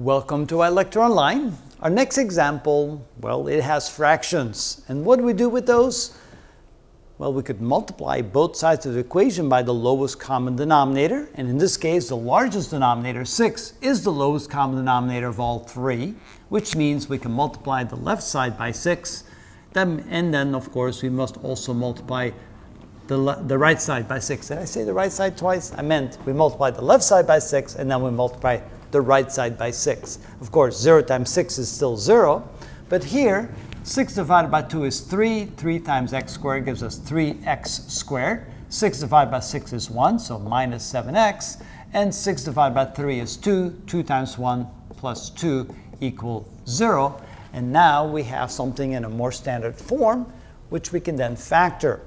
Welcome to iLecture Online. Our next example, well, it has fractions. And what do we do with those? Well, we could multiply both sides of the equation by the lowest common denominator. And in this case, the largest denominator, 6, is the lowest common denominator of all three, which means we can multiply the left side by 6. Then, and then, of course, we must also multiply the, the right side by 6. Did I say the right side twice? I meant we multiply the left side by 6, and then we multiply the right side by 6. Of course, 0 times 6 is still 0, but here, 6 divided by 2 is 3. 3 times x squared gives us 3x squared. 6 divided by 6 is 1, so minus 7x. And 6 divided by 3 is 2. 2 times 1 plus 2 equal 0. And now we have something in a more standard form, which we can then factor.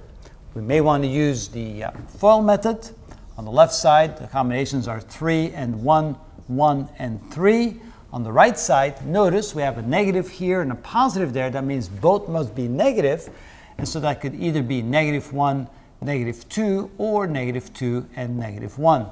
We may want to use the uh, FOIL method. On the left side, the combinations are 3 and 1 1, and 3. On the right side, notice we have a negative here and a positive there. That means both must be negative. And so that could either be negative 1, negative 2, or negative 2 and negative 1.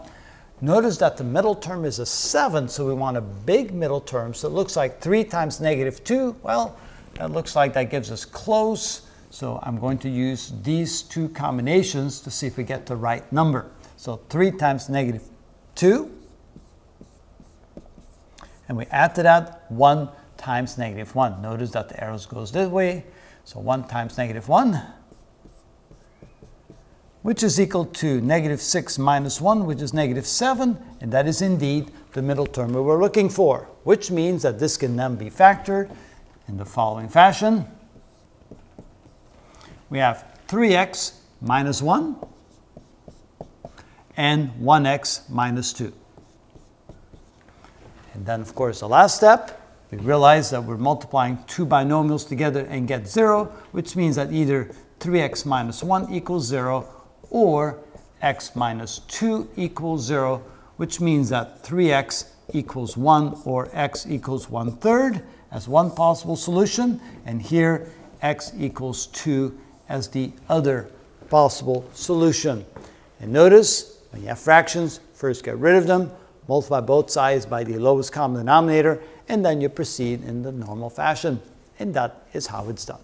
Notice that the middle term is a 7, so we want a big middle term. So it looks like 3 times negative 2. Well, that looks like that gives us close. So I'm going to use these two combinations to see if we get the right number. So 3 times negative 2 and we add to that 1 times negative 1. Notice that the arrows goes this way. So 1 times negative 1, which is equal to negative 6 minus 1, which is negative 7. And that is indeed the middle term we were looking for, which means that this can then be factored in the following fashion. We have 3x minus 1 and 1x minus 2. And then, of course, the last step, we realize that we're multiplying two binomials together and get 0, which means that either 3x minus 1 equals 0 or x minus 2 equals 0, which means that 3x equals 1 or x equals 1 third as one possible solution, and here x equals 2 as the other possible solution. And notice, when you have fractions, first get rid of them, multiply both sides by the lowest common denominator, and then you proceed in the normal fashion. And that is how it's done.